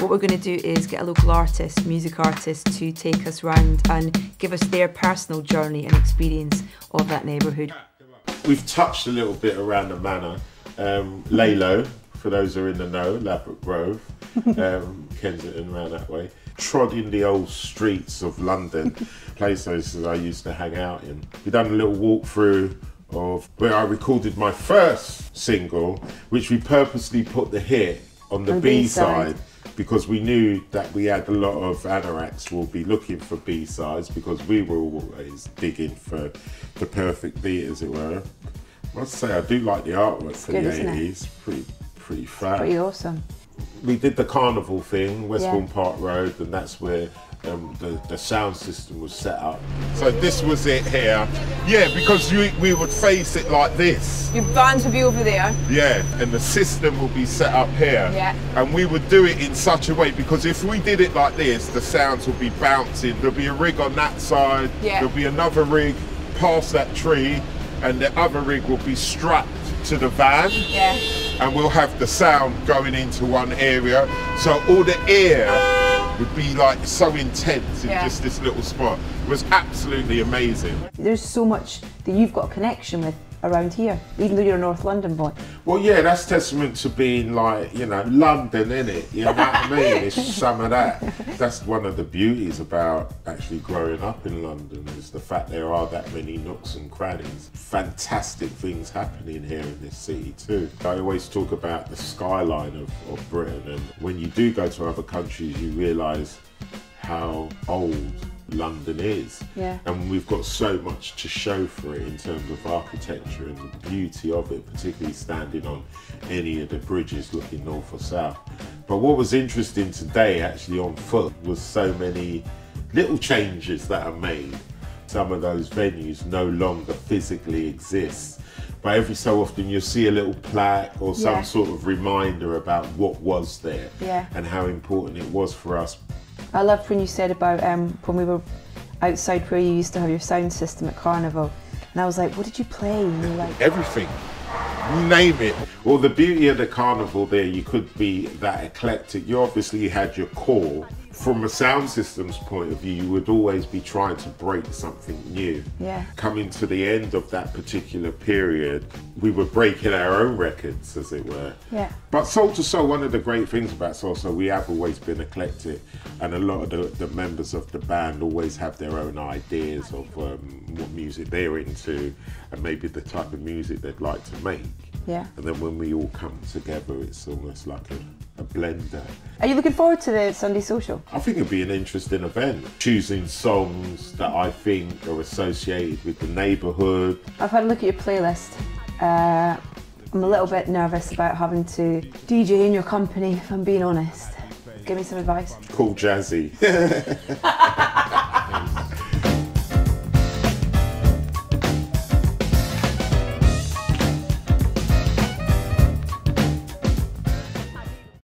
What we're going to do is get a local artist, music artist, to take us round and give us their personal journey and experience of that neighbourhood. We've touched a little bit around the manor. Um, Lalo, for those who are in the know, Ladbroke Grove, um, Kensington, around that way. Trod in the old streets of London, places I used to hang out in. We've done a little walk through of where I recorded my first single, which we purposely put the hit on the B side because we knew that we had a lot of anoraks will be looking for B sides because we were always digging for the perfect beat, as it were. I must say, I do like the artwork for good, the isn't it? 80s. Pretty, pretty fab. Pretty awesome. We did the carnival thing, Westbourne Yeah. Park Road, and that's where um, the, the sound system was set up. So this was it here. Yeah, because you, we would face it like this. Your bands will be over there. Yeah, and the system will be set up here. Yeah. And we would do it in such a way because if we did it like this, the sounds would be bouncing. There'll be a rig on that side. Yeah. There'll be another rig past that tree, and the other rig will be strapped to the van. Yeah. And we'll have the sound going into one area. So all the air would be like so intense in Yeah. just this little spot. It was absolutely amazing. There's so much that you've got a connection with around here, even though you're a North London boy. Well, yeah, that's testament to being like, you know, London, innit? You know what I mean? It's some of that. That's one of the beauties about actually growing up in London is the fact there are that many nooks and crannies. Fantastic things happening here in this city too. I always talk about the skyline of, of Britain, and when you do go to other countries, you realise how old London is. Yeah. And we've got so much to show for it in terms of architecture and the beauty of it, particularly standing on any of the bridges looking north or south. But what was interesting today, actually on foot, was so many little changes that are made. Some of those venues no longer physically exist. But every so often you'll see a little plaque or some Yeah. sort of reminder about what was there Yeah. and how important it was for us I loved when you said about um, when we were outside where you used to have your sound system at Carnival. And I was like, what did you play? And you were like, everything. Name it. Well, the beauty of the carnival there, you could be that eclectic. You obviously had your core. From a sound system's point of view, you would always be trying to break something new. Yeah. Coming to the end of that particular period, we were breaking our own records, as it were. Yeah. But Soul II Soul, one of the great things about Soul II Soul, we have always been eclectic, and a lot of the, the members of the band always have their own ideas of um, what music they're into, and maybe the type of music they'd like to make. yeah. And then when we all come together, it's almost like a, a blender. Are you looking forward to the Sunday social? I think it'll be an interesting event. Choosing songs that I think are associated with the neighbourhood. I've had a look at your playlist. Uh, I'm a little bit nervous about having to DJ in your company, if I'm being honest. Give me some advice. Cool Jazzie.